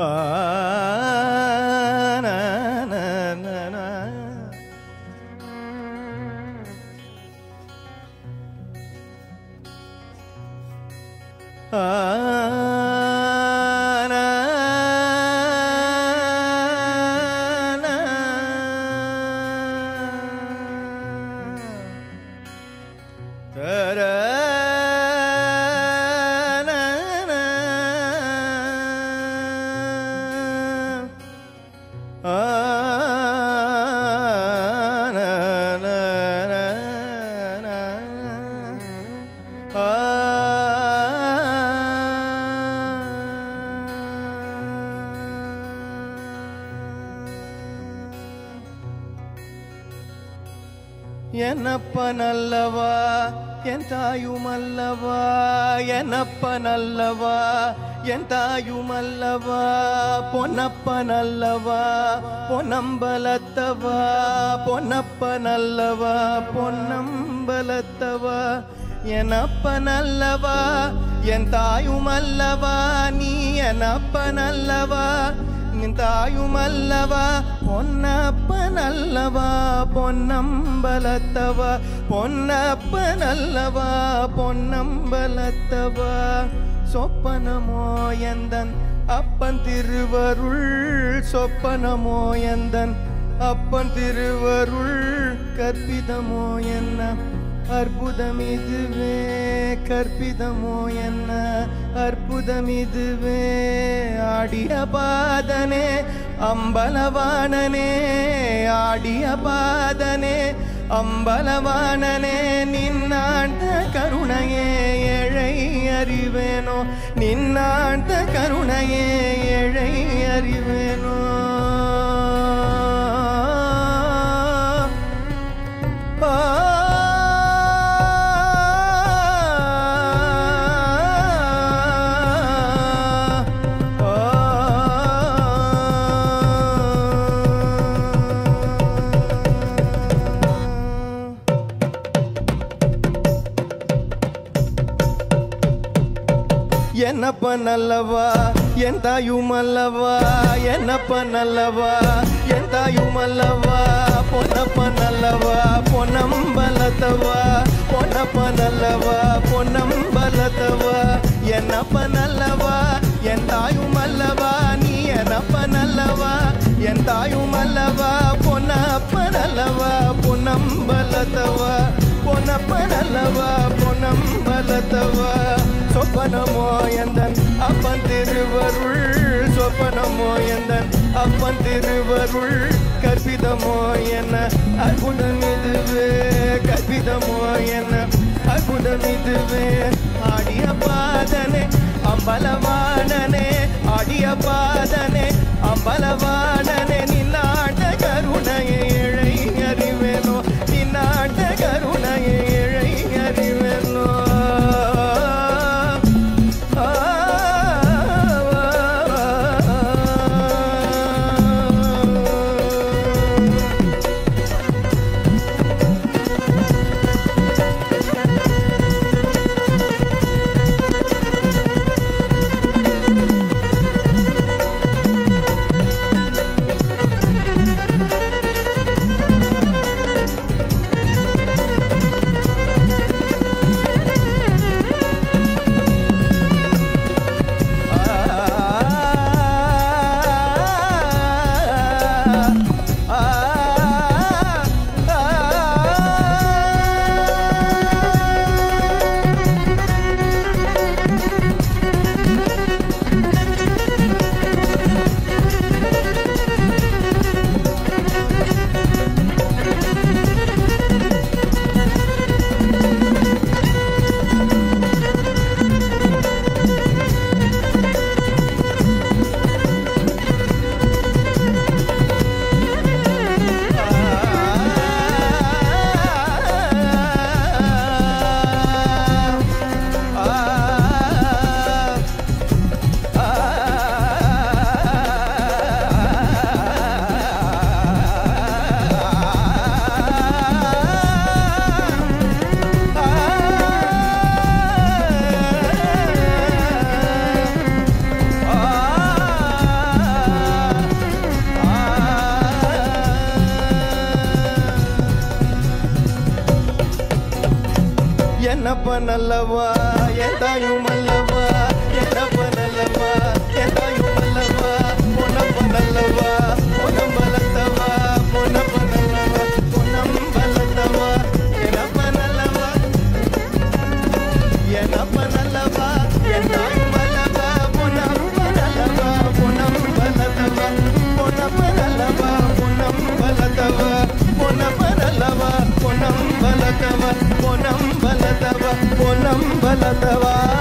ah என்னப்ப நல்லவா? என் தாயுமல்லவா என்னப்ப நல்லவா? என் தாயுமல்லவா பொன்னப்ப நல்லவா? பொன்னம்பலத்தவா? பொன்னப்ப நல்லவா? பொன்னம்பலத்தவா? என்னப்ப நல்லவா? என் தாயுமல்லவா நீ என்னப்ப நல்லவா நின் தாயுமல்லவா பொன்னப்ப நல்லவா பொன்னம்பலத்தவா பொன்னப்ப நல்லவா பொன்னம்பலத்தவா. சொப்பனமோ எந்தன் அப்பன் திருவருள் சொப்பனமோ எந்தன் அப்பன் திருவருள் கற்பிதமோ என்ன? அற்புதம் இதுவே கற்பிதமோ என்ன? அற்புதம் இதுவே ஆடிய பாதனே அம்பலவானனே ஆடிய பாதனே அம்பலவானனே நின்னாண்ட கருணையே ஏழை அறிவேனோ? நின்னாண்ட கருணையே ஏழை அறிவேனோ? என்னப்ப நல்லவா என் தாயும் அல்லவா? என்னப்ப நல்லவா என் தாயும் அல்லவா? பொன்னப்ப நல்லவா? பொன்னம்பலத்தவா? பொன்னப்ப நல்லவா? பொன்னம்பலத்தவா? என்னப்ப நல்லவா? என் தாயும் அல்லவா? நீ என்னப்ப நல்லவா? என் தாயும் அல்லவா? பொன்னப்ப நல்லவா? பொன்னம்பலத்தவா? பொன்னப்ப நல்லவா? பொன்னம்பலத்தவா? சொப்பனமோ எந்தன் அப்பன் திருவருள் சொப்பனமோ எந்தன் அப்பன் திருவருள் கற்பிதமோ என்ன அற்புதம் இதுவே கற்பிதமோ என்ன அற்புதம் இதுவே. ஆடிய பாதனை என்னப்ப நல்லவா? என் தாயும் அல்லவா? என்னப்ப நல்லவா? என் தாயும் 啊。